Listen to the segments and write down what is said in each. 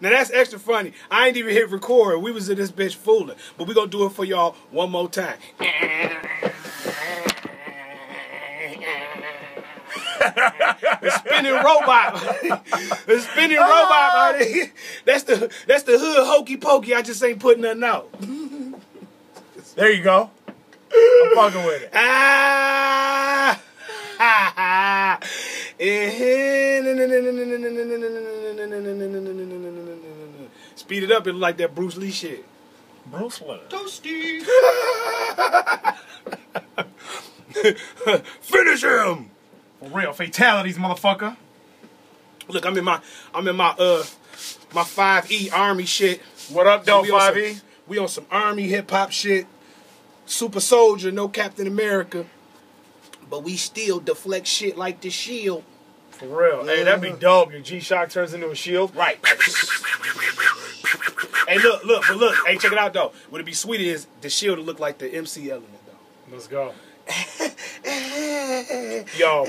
Now that's extra funny. I ain't even hit record. We was in this bitch fooling. But we gonna do it for y'all one more time. the spinning robot. the spinning robot, buddy. That's the that's the hood hokey pokey. I just ain't putting nothing out. There you go. I'm fucking with it. Ah. Speed it up, it look like that Bruce Lee shit. Bruce Lee. Toasty. Finish him. For real. Fatalities, motherfucker. Look, I'm in my I'm in my uh my 5E army shit. What up, though, We 5E? We on some army hip hop shit. Super soldier, no Captain America. But we still deflect shit like the shield. For real. Hey, that'd be dope. Your G-Shock turns into a shield. Right. hey, look, look, but look. Hey, check it out though. What would be sweet is the shield would look like the MC element though. Let's go. Yo.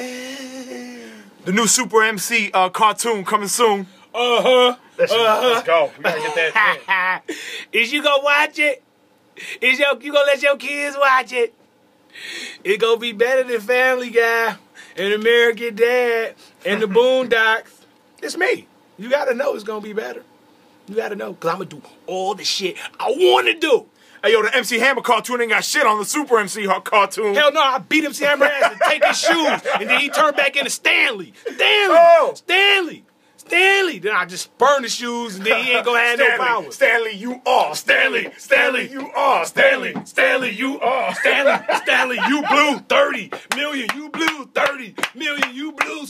The new Supa Emcee uh, cartoon coming soon. Uh huh. That shit, Uh-huh. Let's go. We gotta get that in. Is you gonna watch it? Is your you gonna let your kids watch it? It gonna be better than Family Guy and American Dad and the Boondocks. It's me. You gotta know it's gonna be better. You gotta know, cause I'm gonna do all the shit I wanna do. Hey, yo, the MC Hammer cartoon ain't got shit on the Supa Emcee cartoon. Hell no, I beat MC Hammer ass and take his shoes, and then he turned back into Stanley. Stanley, Oh. Stanley, Stanley. Then I just burn the shoes, and then he ain't gonna have no Stanley, power. Stanley, you are. Stanley, Stanley, you are. Stanley, Stanley, you are. Stanley, Stanley, you blew 30 million, you blew 30 million, you blew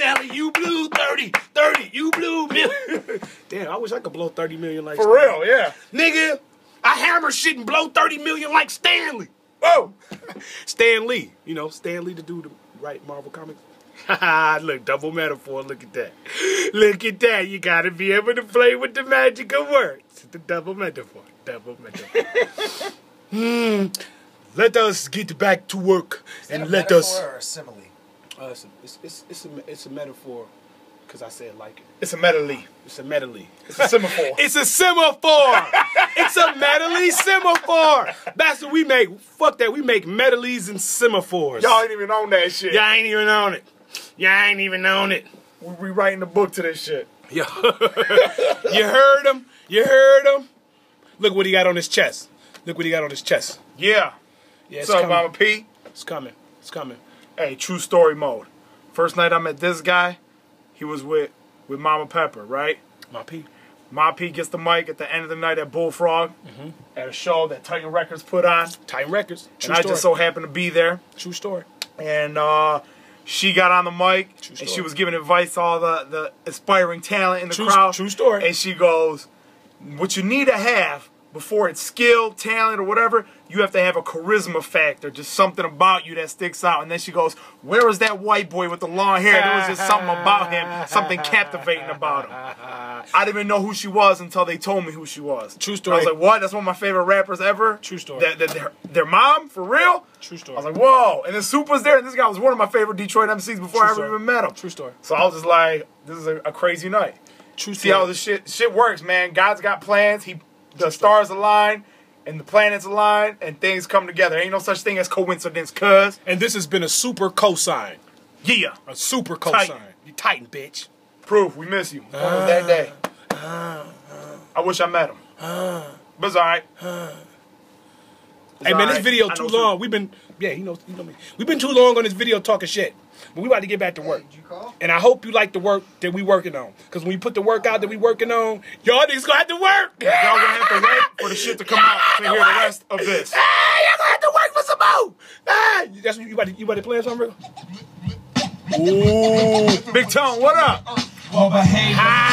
Stanley, Stanley, you blew 30, 30, you blew million. Damn, I wish I could blow 30 million like For Stanley. real, yeah. Nigga, I hammer shit and blow 30 million like Stanley. Whoa. Stan Lee, you know, Stan Lee, the dude who write Marvel comics. Haha, look, double metaphor, look at that. Look at that, you gotta be able to play with the magic of words. The double metaphor, double metaphor. hmm, let us get back to work and let us. or a simile? Uh, it's, a, it's, it's, it's, a, it's a metaphor, because I said like it. It's a medley. It's a medley. It's a semaphore. It's a semaphore. it's a medley semaphore. That's what we make. Fuck that. We make medleys and semaphores. Y'all ain't even on that shit. Y'all ain't even on it. Y'all ain't even on it. We rewriting the book to this shit. Yo. you heard him? You heard him? Look what he got on his chest. Look what he got on his chest. Yeah. Yeah, it's What's up, coming. Mama P? It's coming. It's coming. Hey, true story mode. First night I met this guy, he was with with Mama Pepper, right? My P. Mama P gets the mic at the end of the night at Bullfrog at a show that Titan Records put on. Titan Records. True and I story. just so happened to be there. True story. And uh, she got on the mic and she was giving advice to all the, the aspiring talent in the True- crowd. true story. And she goes, What you need to have before it's skill, talent, or whatever, you have to have a charisma factor, just something about you that sticks out. And then she goes, Where was that white boy with the long hair? There was just something about him, something captivating about him. I didn't even know who she was until they told me who she was. True story. I was like, What? That's one of my favorite rappers ever. True story. Their, their, their, their mom? For real? True story. I was like, whoa. And then Soup was there, and this guy was one of my favorite Detroit MCs before I ever story. even met him. True story. So I was just like, this is a, a crazy night. True story. See how this shit shit works, man. God's got plans. He the stars align and the planets align and things come together. Ain't no such thing as coincidence, cuz. And this has been a super cosign. Yeah. A super cosign. Titan. You Titan, bitch. Proof, we miss you. Was that day? Ah. Ah. I wish I met him. Ah. But it's alright. Hey man, this video too long. We've been yeah, he knows you know me. We've been too long on this video talking shit. But we about to get back to work. Did you call? And I hope you like the work that we working on. Cause when we put the work out that we working on, y'all niggas gonna have to work. Y'all gonna have to wait for the shit to come out to hear the rest of this. Hey, y'all gonna have to work for some more. Hey, that's what you about to, you about to play something, Rick? Ooh, Big Tone, what up? Well behaved. Ah,